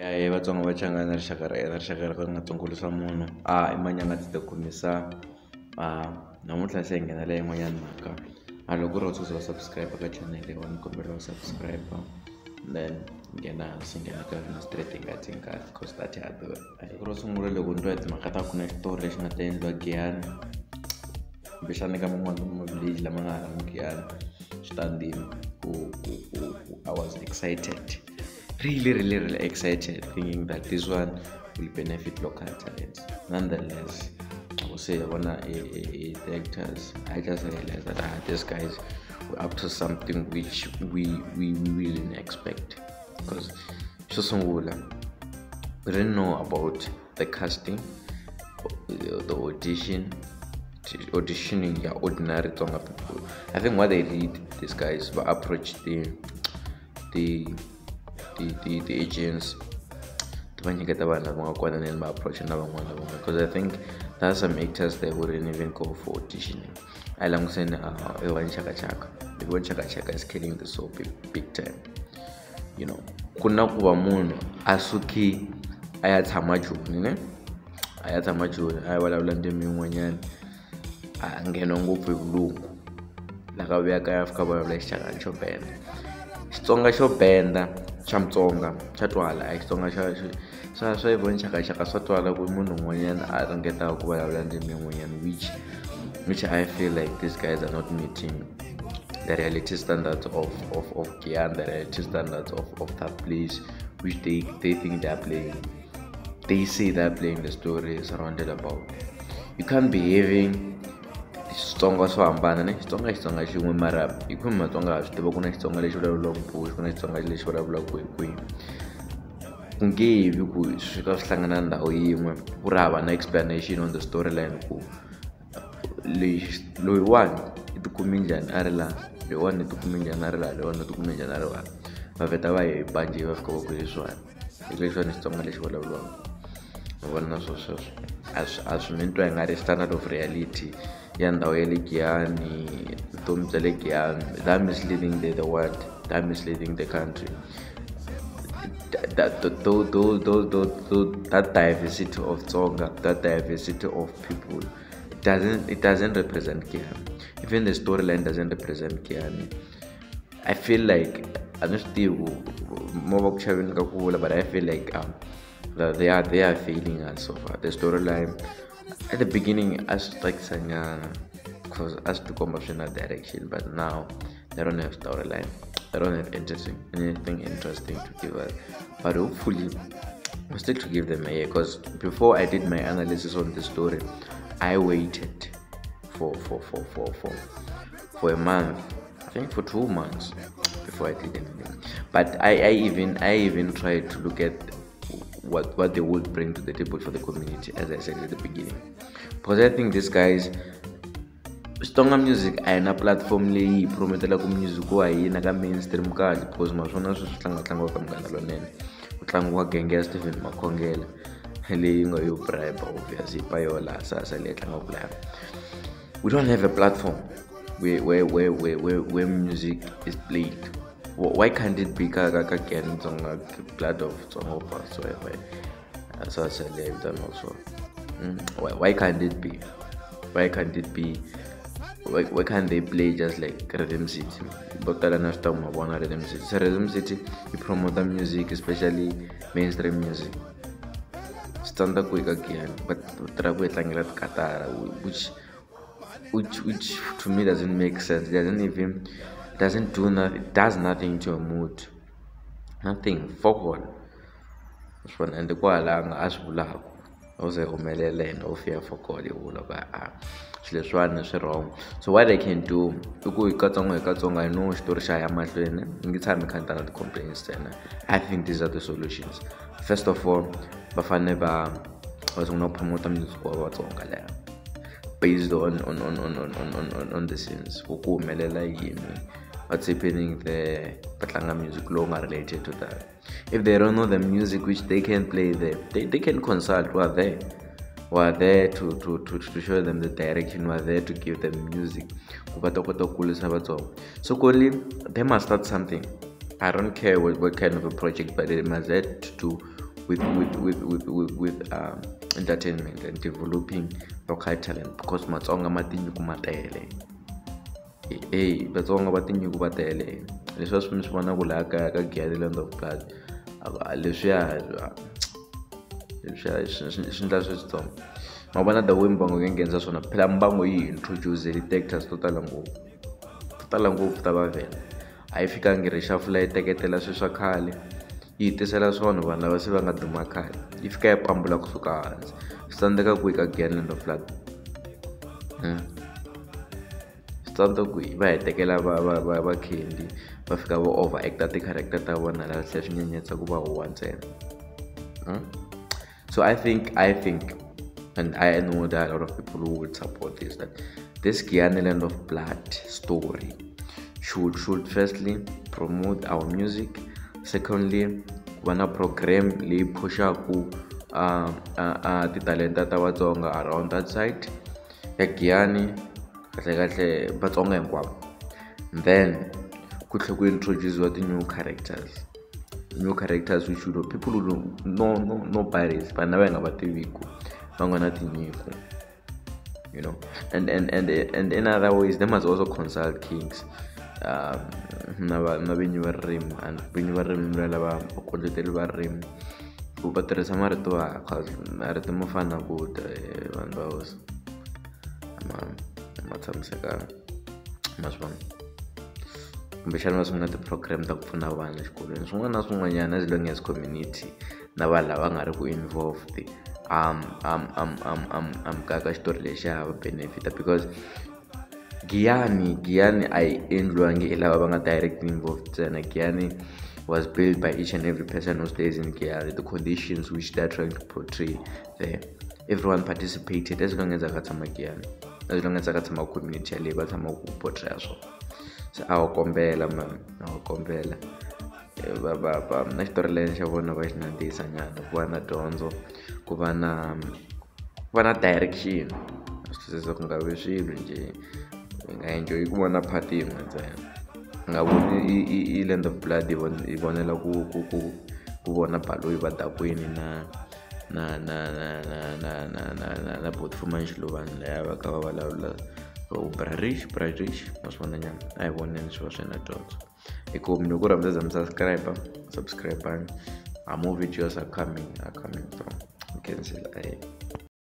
yaye vatsonga va changana rixaka ra yena rixaka ra ka nga tsongolisa munhu. A i manyanga ti tikumisa a namuntlha se hi nghena leyi yin'wanyana mhaka. A loko ri tshuza va subscribe ka channel leyiwani kombela va subscribe then nghena hansi nghena ka vina straight hi nga dzi nkarhi because that ya durha loko ro sungula loko ni twa hi timhaka ta ku na xitori lexi nga ta endliwa giyani kumbexani ka man'wani mavillage lama nga hara mugiyani xitandini ku, ku, ku, ku i was excited really really really excited thinking that this one will benefit local talents nonetheless I would say one of the actors I just realized that ah, these guys were up to something which we we, we didn't expect. Because xo sungula we didn't know about the casting the audition auditioning yeah ordinary Tonga people. I think what they did these guys were approach the the the, the, the agents va nyiketa vanhu lava nga kona neni va approach na van'wana na van'wana because i think there are some actors that wouldn't even go for auditioning. A yi langutiseni evan chakachaka evan chakachaka is killing the soap big, big time. You know ku na ku va munhu a suki a ya tshama joni ne a ya tshama joni a ya vulavula ndzimi yin'wanyana a nghenwa ngopfu hi vulungu laka ya vulavula xixakani xo benda xitsonga xo benda xa mutsonga xa twala a xitsonga xa swa swa yivona xakaxaka swa twala ku munhu un'wanyana a ringetaka ku vulavula ndzimi yin'wanyana which which i feel like these guys are not meeting the reality standards of of of Giyani, the reality standards of of that place which they they think they're playing. They say they're playing the story surrounded about. You can't be having xitsonga swo hambana ne xitsonga xitsonga xin'we mara hi kwihi matsonga ha swi tiva ku na xitsonga lexi vulavuriwaka mpuxi ku na xitsonga lexi vulavuriwaka hi kwihi? Ku nge vi ku swi ka swi hlangana na ndhawu yin'we ku ri hava na explanation on the story line ku lexi loyiwani i tikumi njhani a ri laha loyiwani i tikumi njhani a ri laha loyiwani i tikumi njhani a ri laha va vheta va hi banje va fika va ku leswiwani hi leswiwani xitsonga lexi vulavuriwaka ni vona na swo sweswo. A swi a swi hi nga ri standard of reality ya ndhawu ya le giyani vutomi bya le giyani that misleading the, the world that misleading the country that, that, that, that, that diversity of Tsonga, that diversity of people, it doesn't it doesn't represent Giyani. Even the storyline doesn't represent Giyani. I feel like I don't still more but I feel like um they are they are failing us so far. The storyline at the beginning as like Sanyana because uh, as to come in a direction, but now they don't have storyline. They don't have interesting anything interesting to give us. But hopefully I'm still to give them a year because before I did my analysis on the story, I waited for for for for for for a month. I think for two months before I did anything. But I, I even I even tried to look at what what they would bring to the table for the community as I said at the beginning. Because I think these guys Stonga music and a platform leyi hi promotelaka music wa hina ka mainstream kahle because naswona sweswi tlanga tlangiwaka munghana lonene. Ku tlangiwa stephen bribe sasa we don't have a platform where, where, where, where, where music is played why can't it be ka ka ka Giyani Tsonga uh, blood of Tsonga whatsoever sasa leyi done also mm? why, can't it be why can't it be why, why can't they play just like Rhythm City? But tala na swi mabona Rhythm City. So Rhythm City you promote the music, especially mainstream music. Standa ku eka Giyani, but tara ku Katara which which which to me doesn't make sense. Doesn't even doesn't do nothing it does nothing to your mood. Nothing. Fuck all. Usibona and kwalanga asivulako uze umelele and ufiya for god yivula ku a swilo leswiwani swi wrong. So what i can do i ku hi katsongo hi katsongo hi no xitori xa ya mahlweni. Ni nge tshami kha ni ta na ti-complaints ntsena i think these are the solutions. First of all va fane va va sungula ku promota music wa vatsonga leya based on, on, on, on, on, on, on, on the scenes. Ku ku humelela yini? What's happening there va tlanga music lowu nga related to that. If they don't know the music which they can play there they, they can consult who are there who are there to, to, to, to show them the direction who are there to give them music. So only they must start something. I don't care what, what kind of a project but they must have to do with with with with, with, with um, entertainment and developing local talent. Because matsonga ma tinyiko hey vatsonga va tinyiko va tele. Leswi va swi mi swi vonaku laha kaya ka giyani of blood leswiya leswiya swi ndla sweswitsongo ma vona the way mbango yi nghenisa swona phela mbango yi introduce ti-actors to tala ngopfu. To tala ngopfu ta vavhela a yi fikangi ri xafula yi teketela swilo swa khale yi tisela swona vanhu lava se va nga duma khale. Yi fika yi pambula kusuka hansi. Swi tsandzeka ku yi ka giyani of blood swi va hi tekela va va va va fika va over acta ti-character ta vona laha ku va huwa ntsena so i think i think and i know that a lot of people who would support this that this Giyani land of blood story. Should should firstly promote our music. Secondly vana program leyi pushaku uh, uh, uh, titalenta ta vatsonga around that side ya giyani kahle kahle vatsonga hinkwavo then ku tlhe ku introduciwa ti-new characters. New characters which you know people who no no no bias vanhu lava hi nga va tiviku va nga na tinyiko you know. And and and and in other ways they must also consult kings. Um, na na vinyi va ririmi and vinyi va ririmi va lava vakondleteli va ririmi ku va tirhisa marito marito mo fana na ku vanhu va hosi ma ma swi vona kumbexana va sungula ti-program ta ku pfuna vana exikolweni swin'wana na swin'wanyana as long as community na vanhu lava nga ri ku involved um um um um um um ka ka xitori lexiya va benefita because giyani giyani a yi endliwangi hi lava va nga directly involved ntsena. Giyani was built by each and every person who stays in giyani. The conditions which they're trying to portray there. Everyone participated as long as aka tshama giyani as long as ka tshama community yaleyi va tshama ku portraya swona. Se a wu kombela man a wu kombela. Va va va na xitori xa vona va xi nandzisa nyana ku va na dyondzo ku va na ku va na direction. Swi twisisa ku nga vi swilo njhe hi nga enjoy ku vona phati yin'we ntsena. Nga voni i land of blood hi vonela ku ku ku ku vona baloyi va dakwini na na na na na na na na na na botfumani xilovani laya va ka va vulavula brarish brarish na nyana a hi voneni swi va swi na dyondzo hikuva munhu ku rhandza za mi subscribe a more videos are coming are coming from you can see